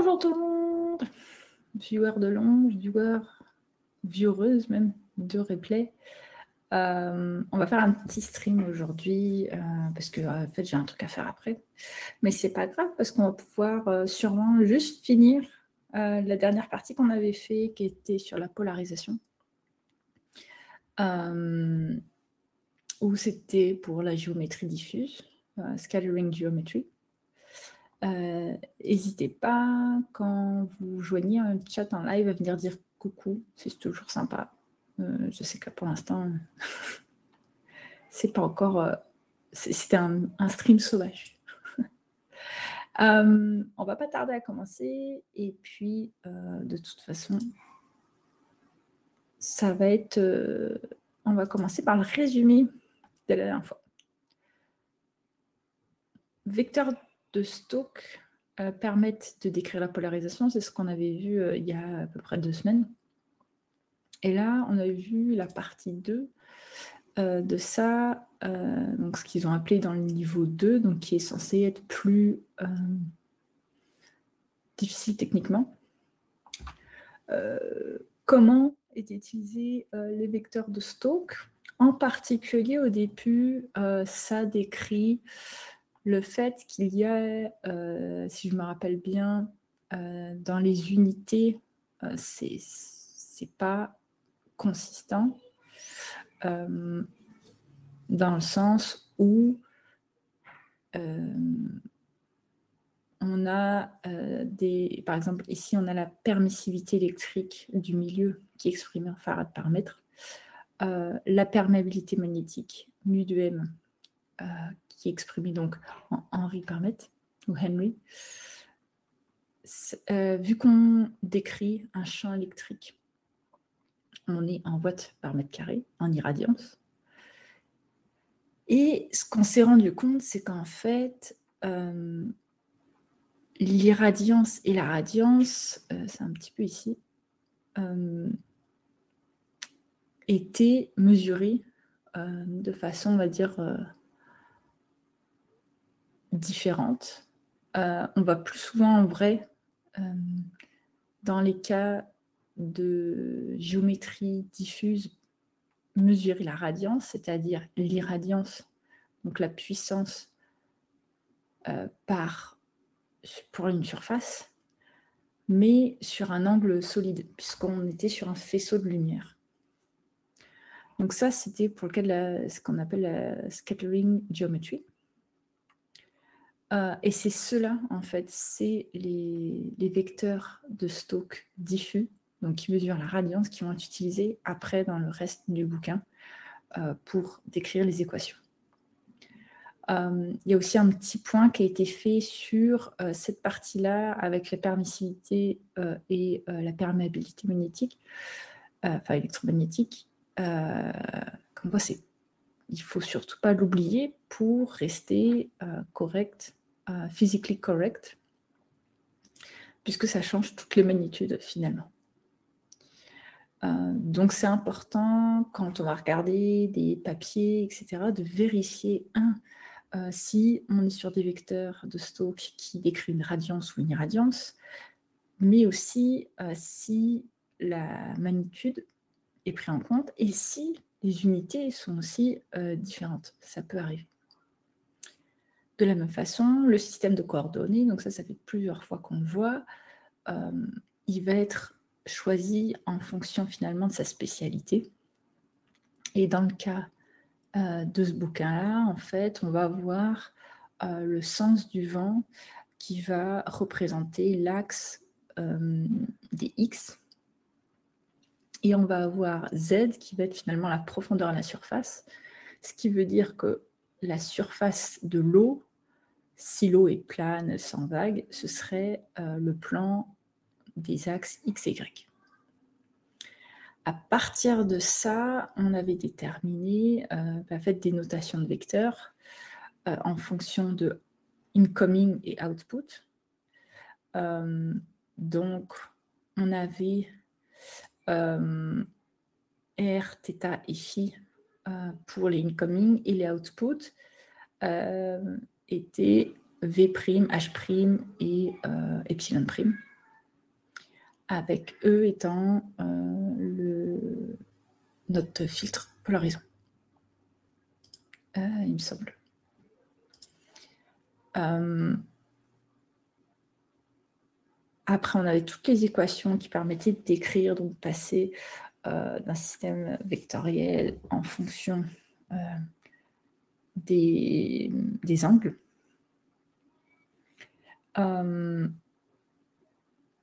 Bonjour tout le monde, viewers de longe, viewers, vieweuse même, de replay. Euh, on va faire un petit stream aujourd'hui euh, parce que en fait j'ai un truc à faire après. Mais c'est pas grave parce qu'on va pouvoir euh, sûrement juste finir la dernière partie qu'on avait fait qui était sur la polarisation. où c'était pour la géométrie diffuse, scattering geometry. N'hésitez pas quand vous joignez un chat en live à venir dire coucou, c'est toujours sympa. Euh, je sais que pour l'instant, c'est pas encore. Euh, c'était un, stream sauvage. euh, on va pas tarder à commencer. Et puis, euh, de toute façon, ça va être. on va commencer par le résumé de la dernière fois. Vecteurs de Stokes permettent de décrire la polarisation. C'est ce qu'on avait vu il y a à peu près deux semaines. Et là, on a vu la partie 2 euh, de ça, euh, donc ce qu'ils ont appelé dans le niveau 2, donc qui est censé être plus euh, difficile techniquement. comment étaient utilisés les vecteurs de Stokes En particulier, au début, ça décrit le fait qu'il y a, si je me rappelle bien, dans les unités, c'est pas consistant euh, dans le sens où euh, on a euh, des, par exemple, ici on a la permissivité électrique du milieu qui est exprimée en farad par mètre, la perméabilité magnétique mu de m qui est exprimée donc en Henry par mètre ou Henry. vu qu'on décrit un champ électrique on est en watts par mètre carré, en irradiance. Et ce qu'on s'est rendu compte, c'est qu'en fait, euh, l'irradiance et la radiance, euh, c'est un petit peu ici, euh, étaient mesurées de façon, on va dire, différente. on va plus souvent en vrai dans les cas de géométrie diffuse mesurer la radiance, c'est-à-dire l'irradiance, donc la puissance euh, par, pour une surface, mais sur un angle solide, puisqu'on était sur un faisceau de lumière. Donc ça, c'était pour le cas de ce qu'on appelle la scattering geometry. Euh, et c'est cela, en fait, c'est les, vecteurs de Stokes diffus donc qui mesurent la radiance, qui vont être utilisés après dans le reste du bouquin euh, pour décrire les équations. Euh, il y a aussi un petit point qui a été fait sur cette partie-là avec la permissivité et la perméabilité magnétique, enfin électromagnétique. comme quoi, il faut surtout pas l'oublier pour rester correct, physically correct, puisque ça change toutes les magnitudes finalement. Euh, donc c'est important quand on va regarder des papiers, etc., de vérifier, un, euh, si on est sur des vecteurs de Stokes qui décrivent une radiance ou une irradiance, mais aussi euh, si la magnitude est prise en compte et si les unités sont aussi différentes. Ça peut arriver. De la même façon, le système de coordonnées, donc ça, ça fait plusieurs fois qu'on le voit, il va être choisi en fonction finalement de sa spécialité. Et dans le cas euh, de ce bouquin-là, en fait, on va voir euh, le sens du vent qui va représenter l'axe euh, des X. Et on va avoir Z qui va être finalement la profondeur à la surface, ce qui veut dire que la surface de l'eau, si l'eau est plane, sans vague, ce serait le plan des axes X et Y. À partir de ça, on avait déterminé euh, bah, fait, des notations de vecteurs euh, en fonction de incoming et output. Euh, donc, on avait R, θ et phi pour les incoming et les outputs étaient V', H' et epsilon'. avec E étant le, notre filtre polarisant. il me semble. Après, on avait toutes les équations qui permettaient de décrire, donc passer euh, d'un système vectoriel en fonction euh, des, angles. Euh,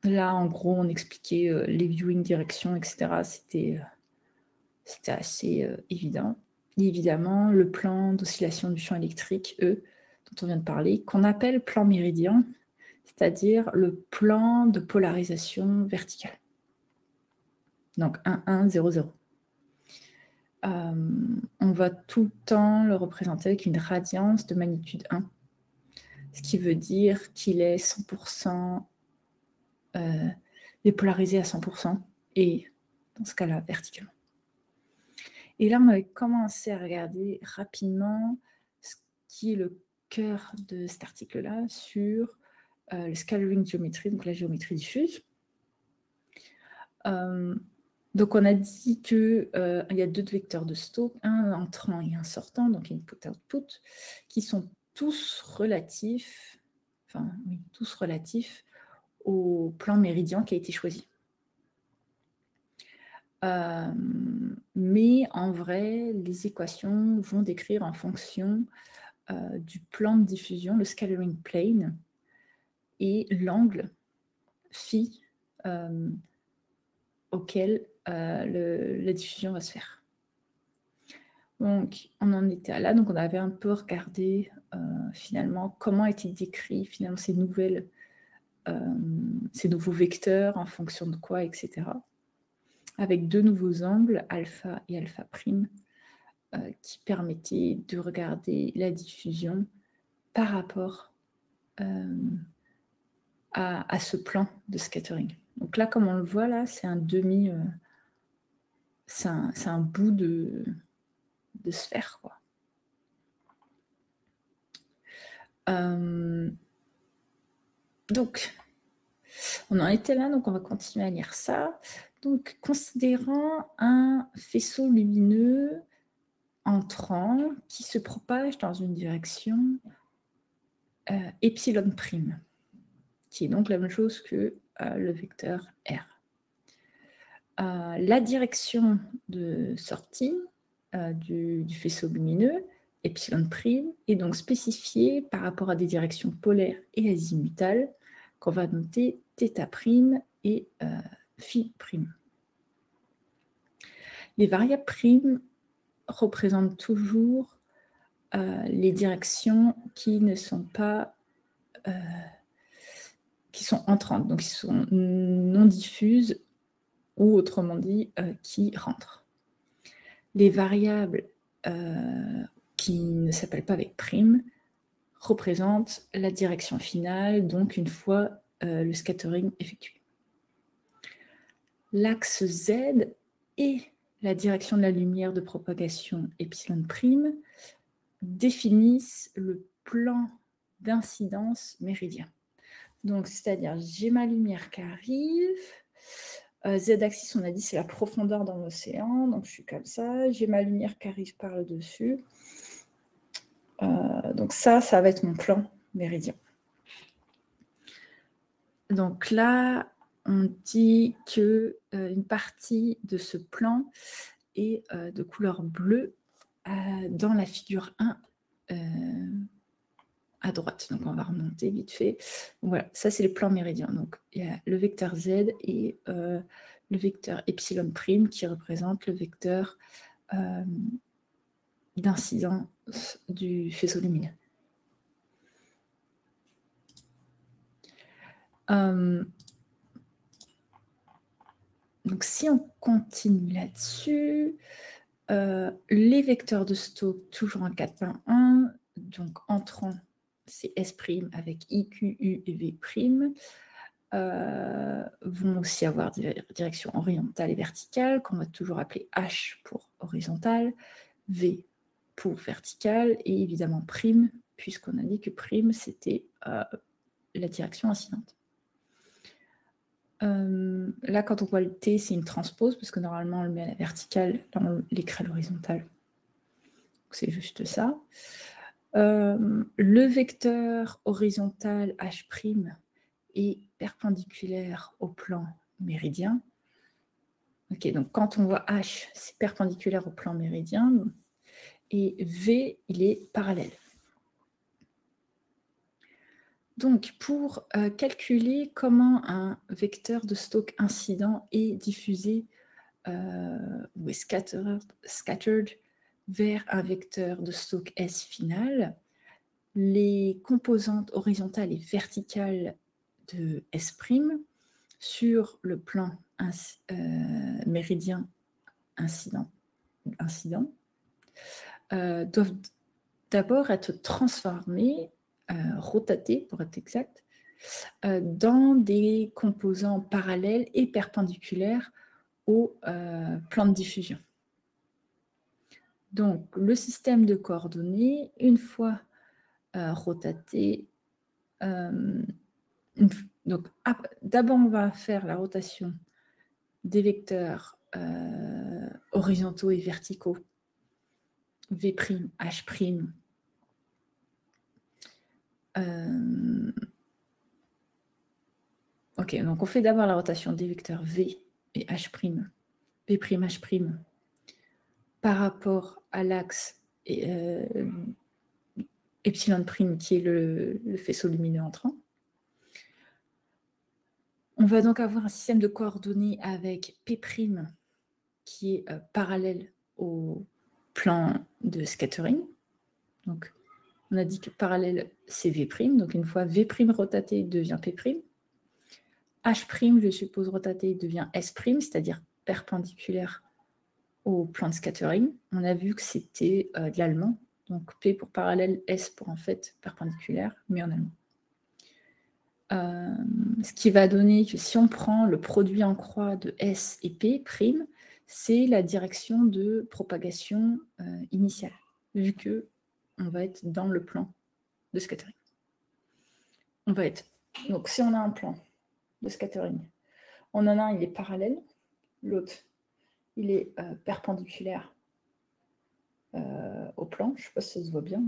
là, en gros, on expliquait les viewing directions, etc. C'était assez évident. évidemment, le plan d'oscillation du champ électrique, E, dont on vient de parler, qu'on appelle plan méridien, c'est-à-dire le plan de polarisation verticale. Donc 1, 1, 0, 0. on va tout le temps le représenter avec une radiance de magnitude 1, ce qui veut dire qu'il est 100% euh, dépolarisé à 100% et dans ce cas-là verticalement. Et là, on avait commencé à regarder rapidement ce qui est le cœur de cet article-là sur euh, le scattering geometry, donc la géométrie diffuse. Euh, donc on a dit qu'il euh, y a deux vecteurs de Stokes, un entrant et un sortant, donc input-output, qui sont tous relatifs, enfin tous relatifs au plan méridien qui a été choisi. mais en vrai, les équations vont décrire en fonction du plan de diffusion, le scattering plane, et l'angle phi euh, auquel euh, la diffusion va se faire. Donc, on en était là. Donc, on avait un peu regardé euh, finalement comment étaient décrits finalement ces nouvelles, ces nouveaux vecteurs en fonction de quoi, etc. Avec deux nouveaux angles, alpha et alpha prime, qui permettaient de regarder la diffusion par rapport à, ce plan de scattering. Donc là, comme on le voit là, c'est un demi, euh, c'est un, bout de, de sphère. Quoi. Euh, donc, on en était là, donc on va continuer à lire ça. Donc, considérant un faisceau lumineux entrant qui se propage dans une direction euh, epsilon prime qui est donc la même chose que euh, le vecteur R. La direction de sortie du, faisceau lumineux, epsilon prime, est donc spécifiée par rapport à des directions polaires et azimutales qu'on va noter θ prime et phi prime. Les variables primes représentent toujours les directions qui ne sont pas qui sont entrantes, donc qui sont non diffuses ou autrement dit euh, qui rentrent. Les variables euh, qui ne s'appellent pas avec prime représentent la direction finale, donc une fois euh, le scattering effectué. L'axe Z et la direction de la lumière de propagation epsilon prime définissent le plan d'incidence méridien. Donc, c'est-à-dire, j'ai ma lumière qui arrive. Euh, Z-axis, on a dit, c'est la profondeur dans l'océan. Donc, je suis comme ça. J'ai ma lumière qui arrive par le dessus. Euh, donc, ça, ça va être mon plan méridien. Donc là, on dit que euh, une partie de ce plan est de couleur bleue dans la figure 1 à droite. Donc on va remonter vite fait. voilà, ça c'est les plans méridiens. Donc il y a le vecteur Z et euh, le vecteur epsilon prime qui représente le vecteur euh, d'incidence du faisceau lumineux. Euh, donc si on continue là-dessus, les vecteurs de Stokes, toujours en 4.1, donc entrant c'est S' avec I, Q, U et V', euh, vont aussi avoir des directions horizontales et verticales, qu'on va toujours appeler H pour horizontale, V pour verticale, et évidemment prime, puisqu'on a dit que prime, c'était euh, la direction incidente. Euh, là, quand on voit le T, c'est une transpose, parce que normalement, on le met à la verticale, là, on l'écrit à l'horizontale. C'est juste ça. Euh, le vecteur horizontal H' est perpendiculaire au plan méridien. Ok, donc quand on voit H, c'est perpendiculaire au plan méridien. Et V, il est parallèle. Donc, pour euh, calculer comment un vecteur de Stokes incident est diffusé euh, ou est scattered, vers un vecteur de Stokes S final, les composantes horizontales et verticales de S' sur le plan euh, méridien incident, incident doivent d'abord être transformées euh, rotaté pour être exact, euh, dans des composants parallèles et perpendiculaires au euh, plan de diffusion. Donc, le système de coordonnées, une fois rotaté, donc d'abord on va faire la rotation des vecteurs horizontaux et verticaux V', H', euh, ok, donc on fait d'abord la rotation des vecteurs V et H', V', H' par rapport à l'axe euh, epsilon prime qui est le, faisceau lumineux entrant. On va donc avoir un système de coordonnées avec P' qui est euh, parallèle au plan de scattering. Donc on a dit que parallèle, c'est V', donc une fois V' rotaté devient P'. H', je suppose, rotaté devient S', c'est-à-dire perpendiculaire au plan de scattering. On a vu que c'était euh, de l'allemand, donc P pour parallèle, S pour en fait perpendiculaire, mais en allemand. Euh, ce qui va donner que si on prend le produit en croix de S et P', c'est la direction de propagation euh, initiale, vu que on va être dans le plan de scattering. On va. Donc, si on a un plan de scattering, on en a un, il est parallèle, l'autre, il est euh, perpendiculaire euh, au plan. Je ne sais pas si ça se voit bien.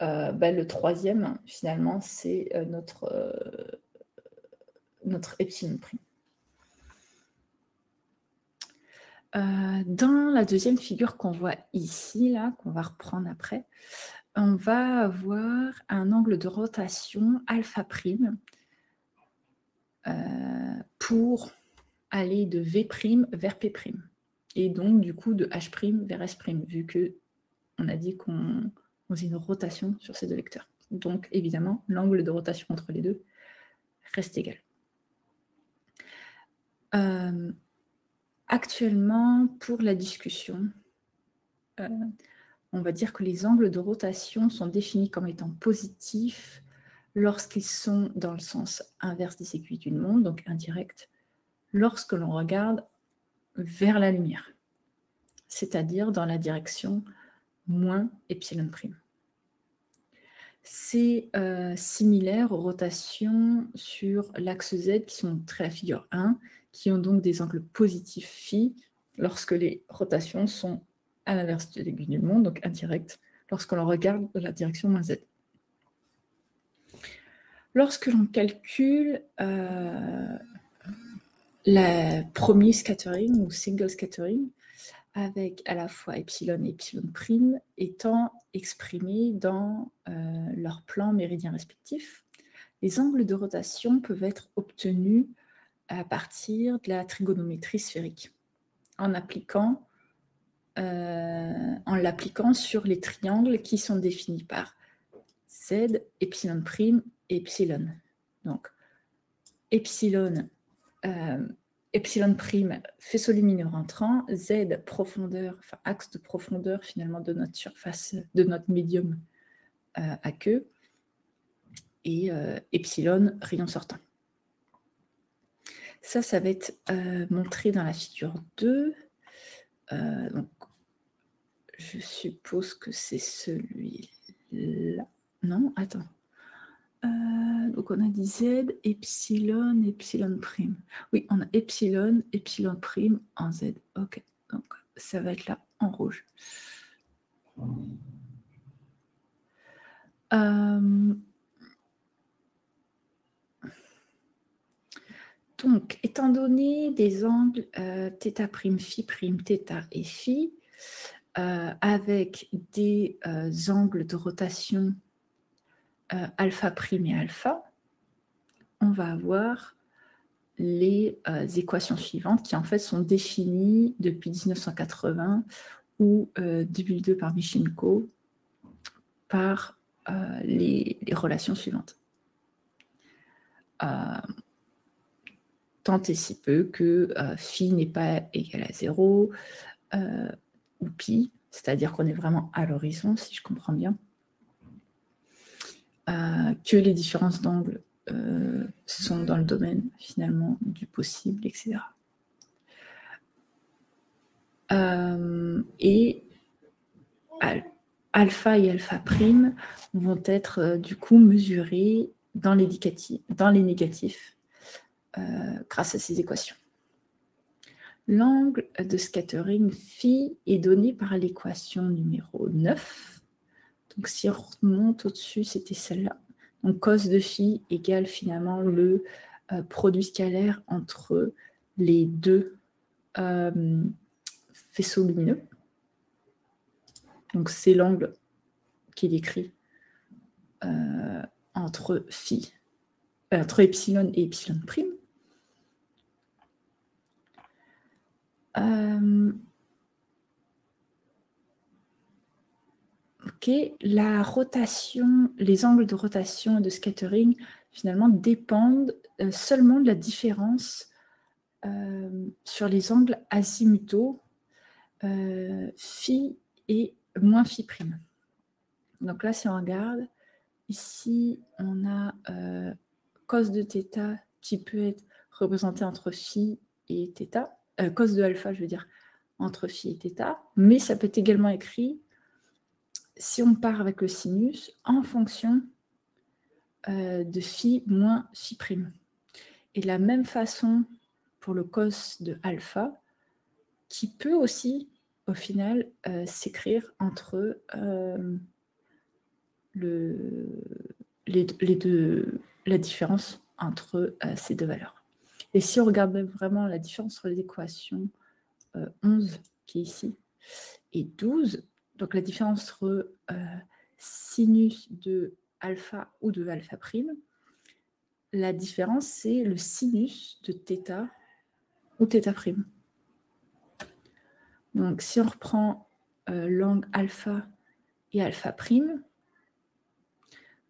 Bah, le troisième, finalement, c'est notre, notre epsilon prime. Euh, dans la deuxième figure qu'on voit ici, là, qu'on va reprendre après, on va avoir un angle de rotation alpha prime euh, pour aller de V' vers P'. Et donc, du coup, de H' vers S', vu que on a dit qu'on faisait une rotation sur ces deux vecteurs. Donc, évidemment, l'angle de rotation entre les deux reste égal. Euh, Actuellement, pour la discussion, euh, on va dire que les angles de rotation sont définis comme étant positifs lorsqu'ils sont dans le sens inverse des aiguilles d'une montre, donc indirect, lorsque l'on regarde vers la lumière, c'est-à-dire dans la direction moins epsilon prime. C'est euh, similaire aux rotations sur l'axe Z qui sont montrées à figure 1 qui ont donc des angles positifs phi lorsque les rotations sont à l'inverse de l'aiguille du monde, donc indirectes, lorsque l'on regarde la direction moins z. Lorsque l'on calcule euh, le premier scattering ou single scattering, avec à la fois epsilon et epsilon prime étant exprimés dans euh, leur plan méridien respectif, les angles de rotation peuvent être obtenus à partir de la trigonométrie sphérique, en appliquant euh, en l'appliquant sur les triangles qui sont définis par z, epsilon prime et epsilon. Donc, epsilon, euh, epsilon prime, faisceau lumineux rentrant, z, profondeur, enfin axe de profondeur finalement de notre surface, de notre médium euh, à queue, et epsilon, rayon sortant. Ça, ça va être euh, montré dans la figure 2. Euh, donc, je suppose que c'est celui-là. Non, attends. Euh, donc on a dit Z, epsilon, epsilon prime. Oui, on a epsilon, epsilon prime en Z. Ok, donc ça va être là en rouge. Donc, étant donné des angles euh, θ', phi', θ et phi, euh, avec des angles de rotation alpha prime et alpha, on va avoir les équations suivantes qui en fait sont définies depuis 1980 ou 2002 par Michenko par euh, les, relations suivantes. Euh, tant et si peu que euh, phi n'est pas égal à 0, ou pi, c'est-à-dire qu'on est vraiment à l'horizon, si je comprends bien, que les différences d'angle sont dans le domaine finalement du possible, etc. et alpha et alpha prime vont être euh, du coup mesurés dans, dans les négatifs euh, grâce à ces équations. L'angle de scattering phi est donné par l'équation numéro 9. Donc si on remonte au-dessus, c'était celle-là. Donc cos de phi égale finalement le euh, produit scalaire entre les deux faisceaux lumineux. Donc c'est l'angle qui est décrit euh, entre phi, euh, entre epsilon et epsilon prime. Euh, ok, la rotation, les angles de rotation et de scattering finalement dépendent seulement de la différence sur les angles azimutaux phi et moins phi prime. Donc là, si on regarde, ici, on a euh, cos de θ qui peut être représenté entre phi et θ, euh, cos de alpha, je veux dire, entre phi et θ, mais ça peut être également écrit, si on part avec le sinus, en fonction euh, de phi moins phi prime. Et de la même façon pour le cos de alpha, qui peut aussi au final euh, s'écrire entre le, les, deux, la différence entre ces deux valeurs. Et si on regarde vraiment la différence entre les équations 11 qui est ici et 12, donc la différence entre sinus de alpha ou de alpha prime, la différence c'est le sinus de θ ou θ prime. Donc, si on reprend euh, l'angle alpha et alpha prime,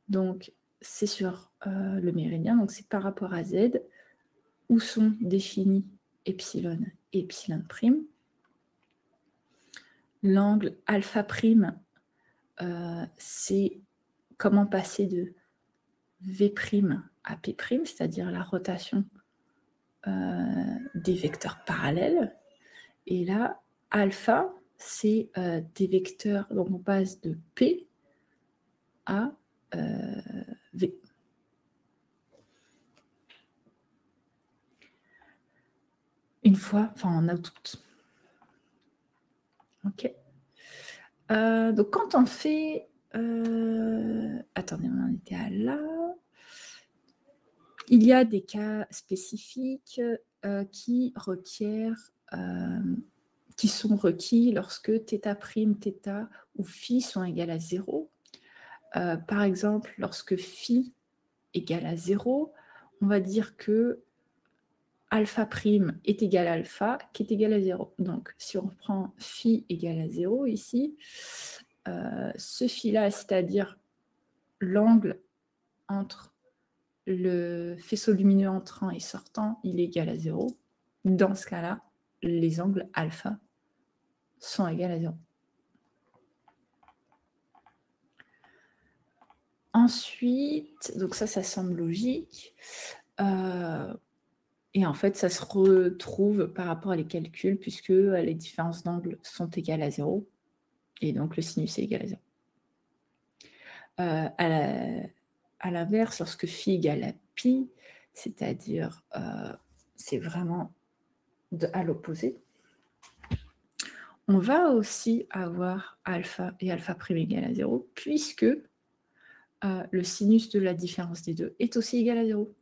donc c'est sur euh, le méridien, donc c'est par rapport à z, où sont définis epsilon et epsilon prime? L'angle alpha prime, euh, c'est comment passer de v prime à p prime, c'est-à-dire la rotation des vecteurs parallèles. Et là, alpha, c'est euh, des vecteurs, donc on passe de P à euh, V. Une fois, enfin en output. Ok. Euh, donc quand on fait... attendez, on en était à là. Il y a des cas spécifiques qui requièrent qui sont requis lorsque θ', θ ou phi sont égales à 0. Euh, par exemple, lorsque phi égale à 0, on va dire que alpha prime est égal à alpha qui est égal à 0. Donc, si on reprend phi égale à 0 ici, euh, ce phi-là, c'est-à-dire l'angle entre le faisceau lumineux entrant et sortant, il est égal à 0. Dans ce cas-là, les angles alpha sont égales à 0. Ensuite, donc ça, ça semble logique. Euh, et en fait, ça se retrouve par rapport à les calculs, puisque les différences d'angle sont égales à 0. Et donc, le sinus est égal à 0. Euh, à, l'inverse, lorsque phi égale à pi, c'est-à-dire c'est vraiment à l'opposé, on va aussi avoir alpha et alpha prime égale à 0, puisque le sinus de la différence des deux est aussi égal à 0.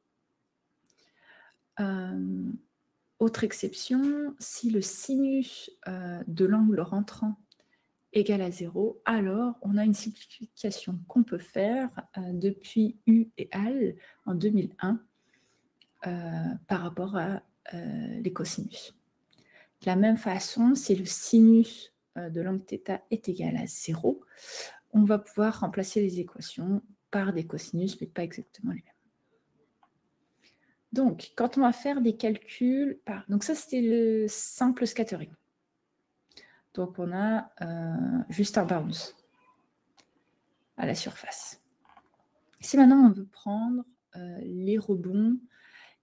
Autre exception, si le sinus de l'angle rentrant égale à 0, alors on a une simplification qu'on peut faire depuis U et AL en 2001 par rapport à les cosinus. De la même façon, si le sinus de l'angle θ est égal à 0, on va pouvoir remplacer les équations par des cosinus, mais pas exactement les mêmes. Donc, quand on va faire des calculs, par... donc ça c'était le simple scattering. Donc on a euh, juste un bounce à la surface. Si maintenant on veut prendre euh, les rebonds,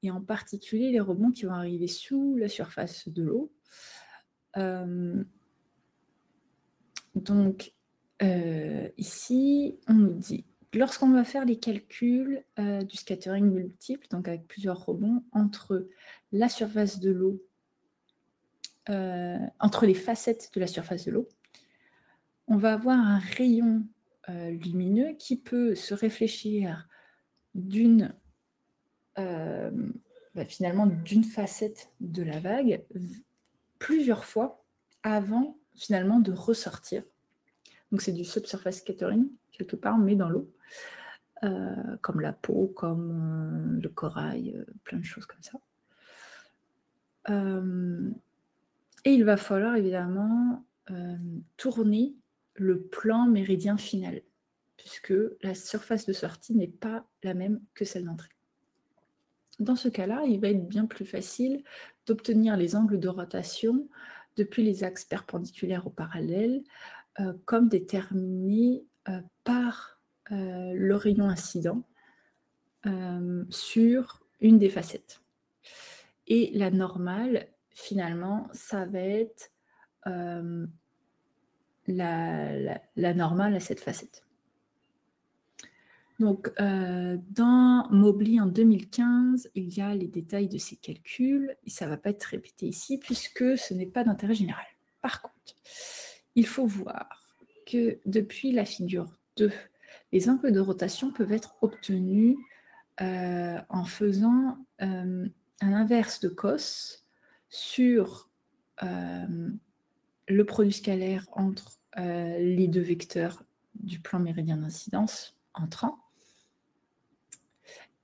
et en particulier les rebonds qui vont arriver sous la surface de l'eau, euh, donc ici on nous dit lorsqu'on va faire les calculs euh, du scattering multiple, donc avec plusieurs rebonds, entre la surface de l'eau, euh, entre les facettes de la surface de l'eau, on va avoir un rayon euh, lumineux qui peut se réfléchir d'une bah, finalement d'une facette de la vague plusieurs fois avant finalement de ressortir. Donc c'est du subsurface scattering quelque part, mais dans l'eau. Euh, comme la peau, comme euh, le corail, euh, plein de choses comme ça. et il va falloir évidemment tourner le plan méridien final, puisque la surface de sortie n'est pas la même que celle d'entrée. Dans ce cas-là, il va être bien plus facile d'obtenir les angles de rotation depuis les axes perpendiculaires au parallèle, comme déterminés par euh, le rayon incident euh, sur une des facettes. Et la normale, finalement, ça va être euh, la, normale à cette facette. Donc, dans Mobley en 2015, il y a les détails de ces calculs, et ça ne va pas être répété ici puisque ce n'est pas d'intérêt général. Par contre, il faut voir que depuis la figure 2 les angles de rotation peuvent être obtenus euh, en faisant euh, un inverse de cos sur euh, le produit scalaire entre les deux vecteurs du plan méridien d'incidence entrant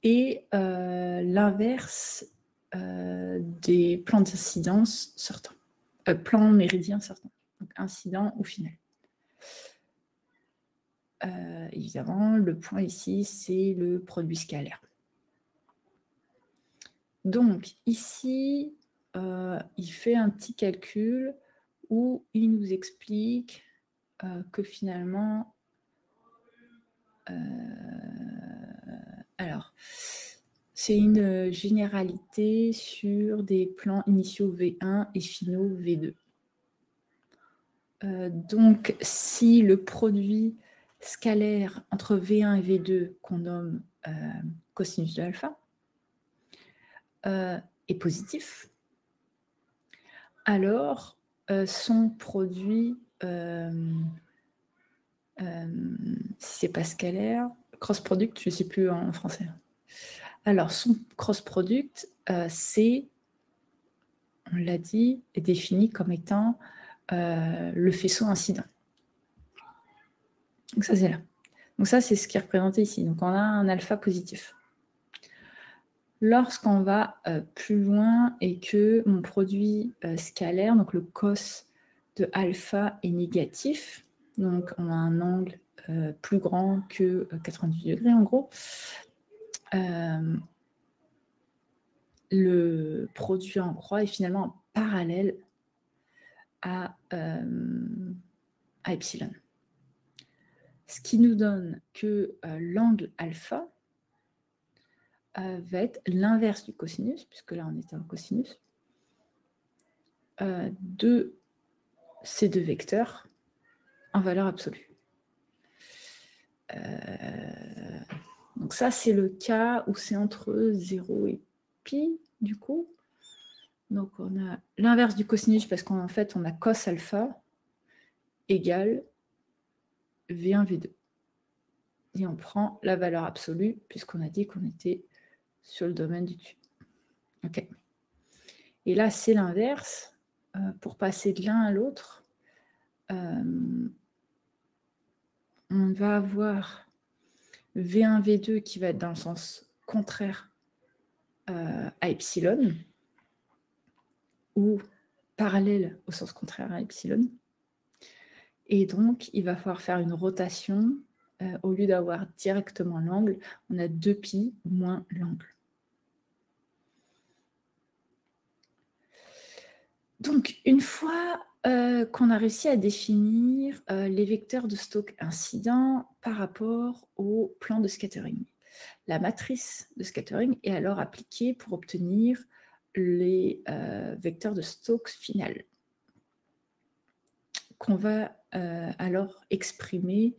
et l'inverse des plans d'incidence sortants, plan méridien sortant, donc incident ou final. Euh, évidemment, le point ici, c'est le produit scalaire. Donc, ici, euh, il fait un petit calcul où il nous explique euh, que finalement, alors, c'est une généralité sur des plans initiaux V1 et finaux V2. donc, si le produit scalaire entre V1 et V2 qu'on nomme euh, cosinus de alpha euh, est positif, alors euh, son produit, si c'est pas scalaire, cross product, je ne sais plus en français. Alors son cross product, c'est, on l'a dit, est défini comme étant le faisceau incident. Donc ça, c'est là. Donc ça, c'est ce qui est représenté ici. Donc on a un alpha positif. Lorsqu'on va euh, plus loin et que mon produit euh, scalaire, donc le cos de alpha est négatif, donc on a un angle euh, plus grand que 90 degrés en gros, le produit en croix est finalement parallèle à, à epsilon. Ce qui nous donne que euh, l'angle alpha euh, va être l'inverse du cosinus, puisque là on était en cosinus, euh, de ces deux vecteurs en valeur absolue. Donc ça, c'est le cas où c'est entre 0 et pi, du coup. Donc on a l'inverse du cosinus parce qu'en fait, on a cos alpha égale V1, V2. Et on prend la valeur absolue puisqu'on a dit qu'on était sur le domaine du dessus. OK. Et là, c'est l'inverse. Euh, pour passer de l'un à l'autre, euh, on va avoir V1, V2 qui va être dans le sens contraire euh, à epsilon, ou parallèle au sens contraire à epsilon. Et donc, il va falloir faire une rotation. au lieu d'avoir directement l'angle, on a 2pi moins l'angle. Donc, une fois euh, qu'on a réussi à définir euh, les vecteurs de Stokes incident par rapport au plan de scattering, la matrice de scattering est alors appliquée pour obtenir les euh, vecteurs de Stokes final, qu'on va alors exprimer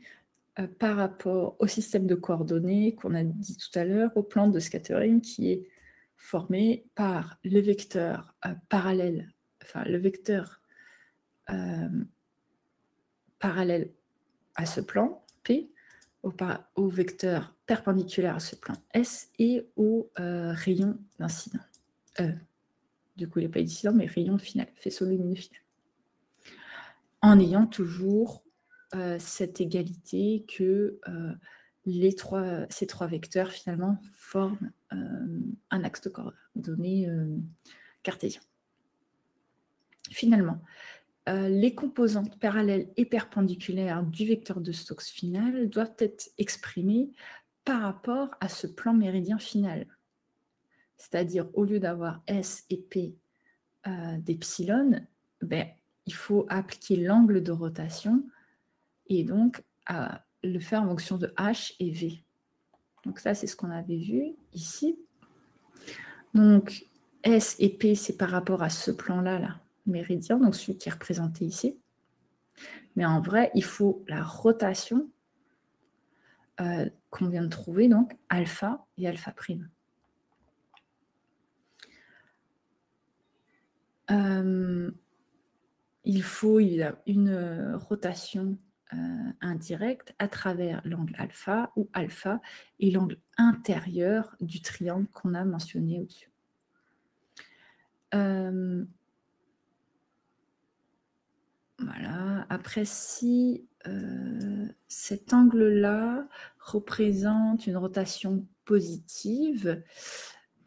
par rapport au système de coordonnées qu'on a dit tout à l'heure, au plan de scattering qui est formé par le vecteur parallèle enfin, le vecteur euh, parallèle à ce plan, P, au, vecteur perpendiculaire à ce plan, S, et au euh, rayon d'incident. Euh, du coup, il n'est pas incident, mais rayon final, faisceau lumineux final. En ayant toujours cette égalité que trois, ces trois vecteurs, finalement, forment un axe de coordonnées cartésien. Finalement, euh, les composantes parallèles et perpendiculaires du vecteur de Stokes final doivent être exprimées par rapport à ce plan méridien final. C'est-à-dire, au lieu d'avoir S et P euh, d'epsilon, ben, il faut appliquer l'angle de rotation et donc le faire en fonction de H et V. Donc ça, c'est ce qu'on avait vu ici. Donc S et P, c'est par rapport à ce plan-là, là, méridien, donc celui qui est représenté ici. Mais en vrai, il faut la rotation euh, qu'on vient de trouver, donc alpha et alpha prime. Euh, il faut une rotation euh, indirecte à travers l'angle alpha ou alpha et l'angle intérieur du triangle qu'on a mentionné au-dessus. Voilà. Après, si euh, cet angle-là représente une rotation positive,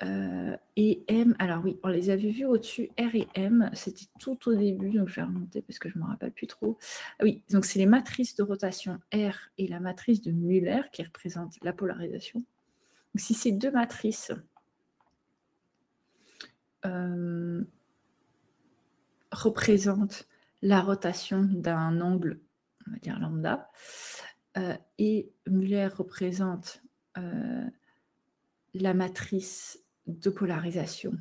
euh, et M, alors oui, on les avait vus au-dessus, R et M, c'était tout au début, donc je vais remonter parce que je ne me rappelle plus trop. Ah oui, donc c'est les matrices de rotation R et la matrice de Muller qui représentent la polarisation. Donc, si ces deux matrices euh, représentent la rotation d'un angle, on va dire lambda, euh, et Muller représente euh, la matrice de polarisation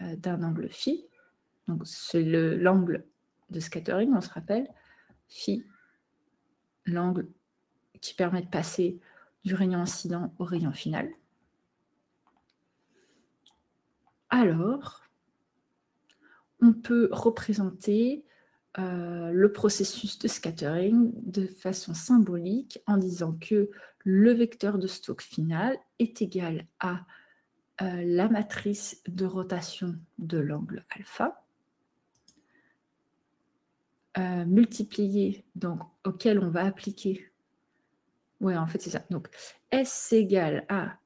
euh, d'un angle phi. Donc c'est l'angle de scattering, on se rappelle, phi, l'angle qui permet de passer du rayon incident au rayon final. Alors, on peut représenter euh, le processus de scattering de façon symbolique en disant que le vecteur de Stokes final est égal à euh, la matrice de rotation de l'angle alpha euh, multiplié donc auquel on va appliquer ouais en fait c'est ça donc S égale à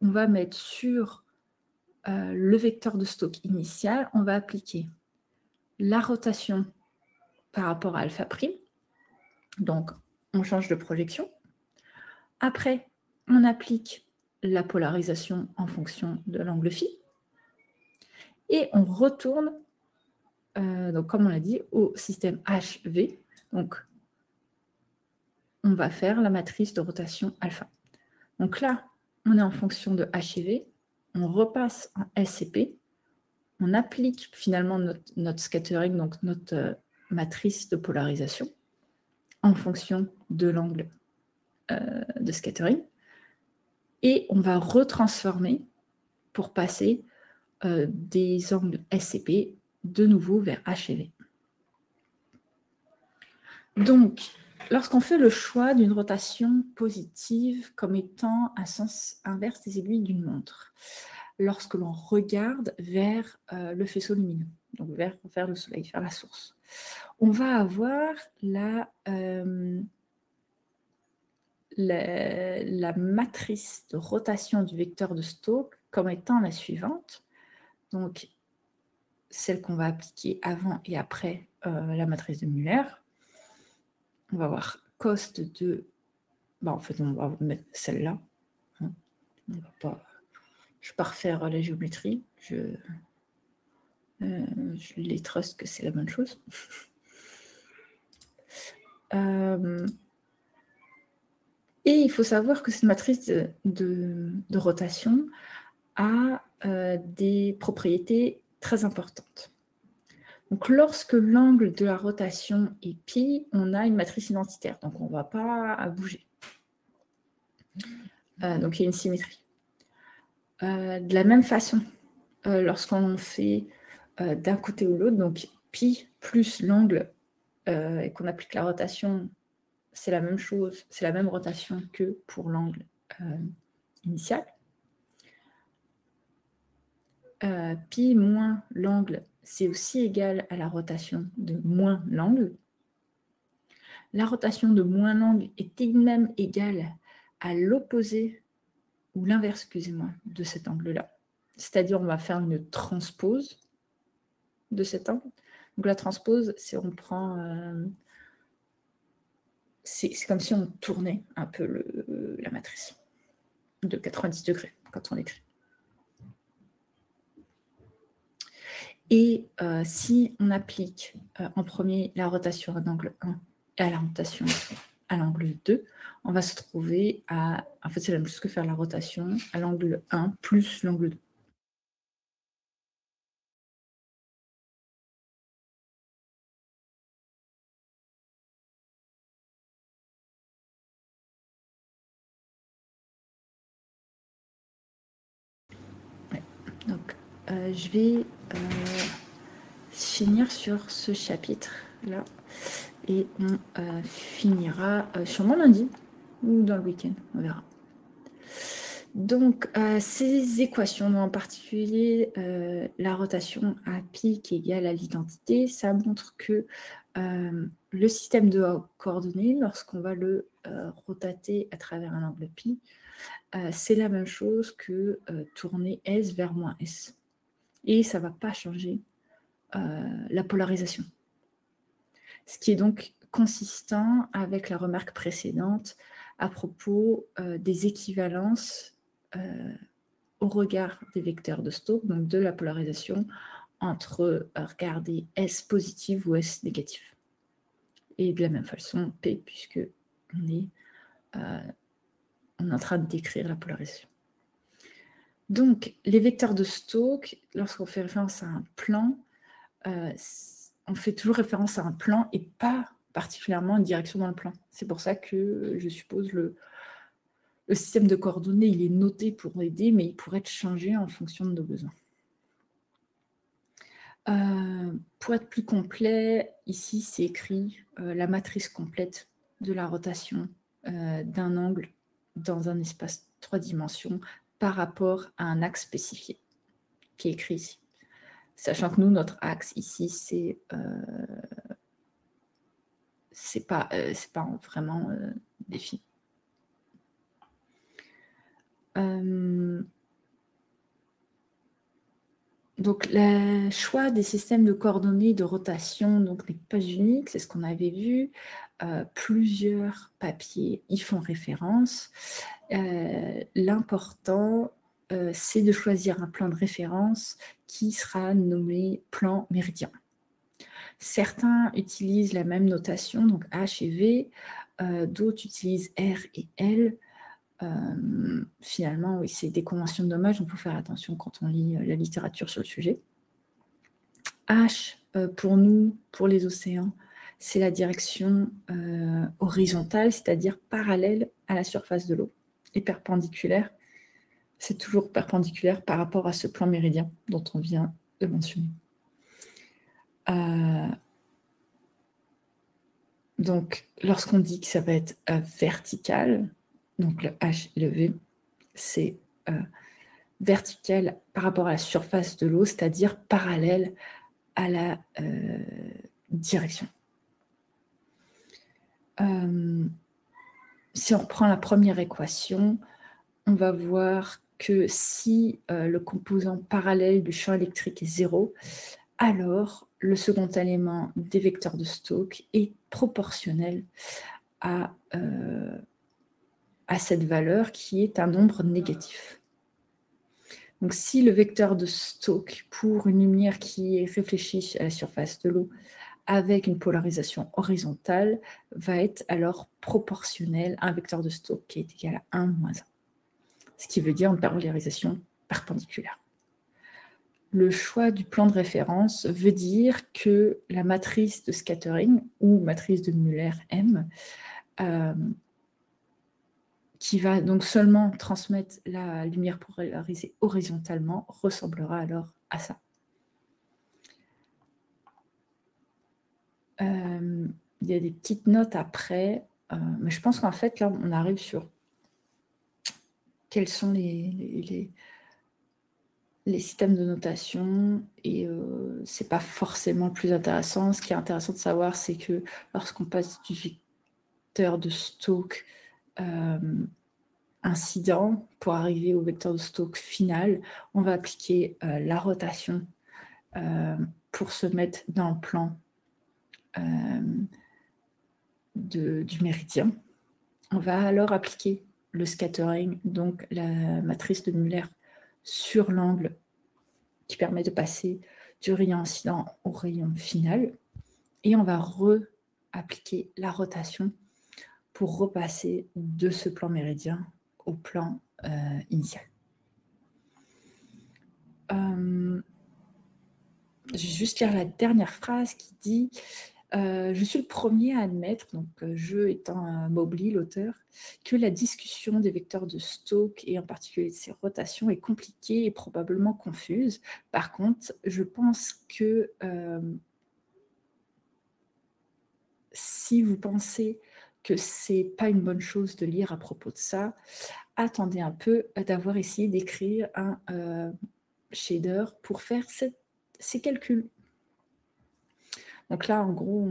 on va mettre sur le vecteur de Stokes initial on va appliquer la rotation par rapport à alpha prime. Donc, on change de projection. Après, on applique la polarisation en fonction de l'angle phi. Et on retourne, euh, donc comme on l'a dit, au système HV. Donc, on va faire la matrice de rotation alpha. Donc là, on est en fonction de H et V. On repasse en S et P. On applique finalement notre, scattering, donc notre euh, matrice de polarisation en fonction de l'angle euh, de scattering. Et on va retransformer pour passer euh, des angles SCP de nouveau vers HV. Donc, lorsqu'on fait le choix d'une rotation positive comme étant un sens inverse des aiguilles d'une montre, lorsque l'on regarde vers euh, le faisceau lumineux, donc vers, vers, le soleil, vers la source, on va avoir la, euh, la, matrice de rotation du vecteur de Stokes comme étant la suivante. Donc, celle qu'on va appliquer avant et après euh, la matrice de Muller. On va voir cost de... Bah, en fait, on va mettre celle-là. Hein. je ne vais pas refaire la géométrie. Je, euh, je les trust que c'est la bonne chose. Euh, et il faut savoir que cette matrice de, rotation a euh, des propriétés très importantes. Donc, lorsque l'angle de la rotation est pi, on a une matrice identitaire, donc on ne va pas bouger. Euh, donc, il y a une symétrie. de la même façon, lorsqu'on fait d'un côté ou l'autre, donc pi plus l'angle euh, et qu'on applique la rotation, c'est la même chose, c'est la même rotation que pour l'angle euh, initial. Euh, pi moins l'angle, c'est aussi égal à la rotation de moins l'angle. La rotation de moins l'angle est elle-même égale à l'opposé, ou l'inverse, excusez-moi, de cet angle-là. C'est-à-dire, on va faire une transpose de cet angle. Donc la transpose, c'est on prend. Euh, c'est comme si on tournait un peu le, la matrice de 90 degrés quand on écrit. Et euh, si on applique euh, en premier la rotation à l'angle 1 et à la rotation à l'angle 2, on va se trouver à. En fait, c'est la même chose que faire la rotation à l'angle 1 plus l'angle 2. Euh, je vais euh, finir sur ce chapitre-là et on euh, finira sûrement lundi ou dans le week-end, on verra. Donc, ces équations, en particulier la rotation à pi qui est égale à l'identité, ça montre que le système de coordonnées, lorsqu'on va le rotater à travers un angle pi, c'est la même chose que tourner S vers moins S et ça ne va pas changer euh, la polarisation. Ce qui est donc consistant avec la remarque précédente à propos euh, des équivalences euh, au regard des vecteurs de Stokes, donc de la polarisation entre regarder S positif ou S négatif. Et de la même façon, P, puisque on est, on est en train de décrire la polarisation. Donc, les vecteurs de Stokes, lorsqu'on fait référence à un plan, euh, on fait toujours référence à un plan et pas particulièrement une direction dans le plan. C'est pour ça que je suppose le, le système de coordonnées, il est noté pour aider, mais il pourrait être changé en fonction de nos besoins. Euh, pour être plus complet, ici c'est écrit euh, la matrice complète de la rotation d'un angle dans un espace trois dimensions par rapport à un axe spécifié qui est écrit ici. Sachant que nous, notre axe ici, c'est euh, pas, euh, pas vraiment euh, défini. donc, le choix des systèmes de coordonnées de rotation n'est pas unique, c'est ce qu'on avait vu. Plusieurs papiers y font référence. Euh, l'important, euh, c'est de choisir un plan de référence qui sera nommé plan méridien. Certains utilisent la même notation, donc H et V, euh, d'autres utilisent R et L. finalement, oui, c'est des conventions de dommage, donc il faut faire attention quand on lit la littérature sur le sujet. H, pour nous, pour les océans, c'est la direction horizontale, c'est-à-dire parallèle à la surface de l'eau perpendiculaire c'est toujours perpendiculaire par rapport à ce plan méridien dont on vient de mentionner. Euh, donc, lorsqu'on dit que ça va être euh, vertical, donc le H et le V, c'est euh, vertical par rapport à la surface de l'eau, c'est-à-dire parallèle à la direction. Si on reprend la première équation, on va voir que si le composant parallèle du champ électrique est zéro, alors le second élément des vecteurs de Stokes est proportionnel à, euh, à cette valeur qui est un nombre négatif. Donc si le vecteur de Stokes pour une lumière qui est réfléchie à la surface de l'eau avec une polarisation horizontale va être alors proportionnel à un vecteur de Stokes qui est égal à 1 moins 1. Ce qui veut dire une polarisation perpendiculaire le choix du plan de référence veut dire que la matrice de scattering ou matrice de Muller-M, euh, qui va donc seulement transmettre la lumière polarisée horizontalement, ressemblera alors à ça. Euh, il y a des petites notes après, euh, mais je pense qu'en fait, là, on arrive sur quels sont les les systèmes de notation et euh, c'est pas forcément plus intéressant. Ce qui est intéressant de savoir, c'est que lorsqu'on passe du vecteur de euh, incident pour arriver au vecteur de Stokes final, on va appliquer la rotation pour se mettre dans le plan de, du méridien. On va alors appliquer le scattering, donc la matrice de Muller sur l'angle qui permet de passer du rayon incident au rayon final. Et on va re-appliquer la rotation pour repasser de ce plan méridien au plan euh, initial. Euh, juste lire la dernière phrase qui dit euh, je suis le premier à admettre, donc euh, je étant un Mobley, l'auteur, que la discussion des vecteurs de Stokes et en particulier de ses rotations est compliquée et probablement confuse. Par contre, je pense que euh, si vous pensez que c'est pas une bonne chose de lire à propos de ça, attendez un peu d'avoir essayé d'écrire un shader pour faire ces calculs. Donc là, en gros,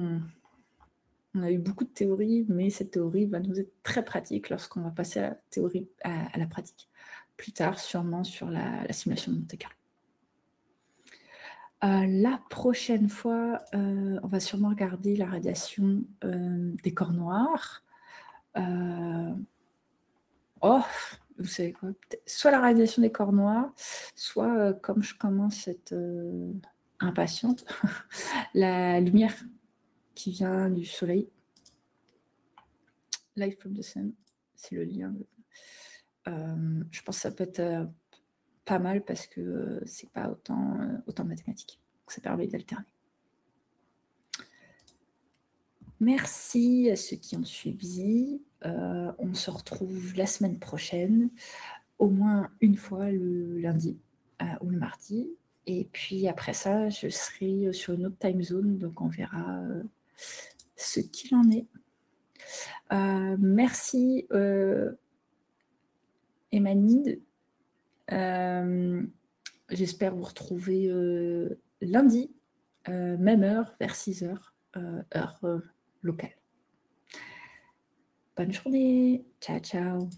on, a eu beaucoup de théories, mais cette théorie va nous être très pratique lorsqu'on va passer à la théorie, à, la pratique. Plus tard, sûrement sur la, simulation de Monte Carlo. Euh, la prochaine fois, euh, on va sûrement regarder la radiation euh, des corps noirs. oh, vous savez quoi? Soit la radiation des corps noirs, soit comme je commence cette impatiente, la lumière qui vient du soleil. Light from the sun, c'est le lien. Euh, je pense que ça peut être euh, pas mal parce que euh, c'est pas autant, autant mathématique. ça permet d'alterner. Merci à ceux qui ont suivi. on se retrouve la semaine prochaine, au moins une fois le lundi ou le mardi. Et puis après ça, je serai sur une autre time zone, donc on verra euh, ce qu'il en est. Euh, merci euh, Emanide. J'espère vous retrouver lundi, même heure, vers 6 heures, heure locale. Bonne journée. Ciao, ciao.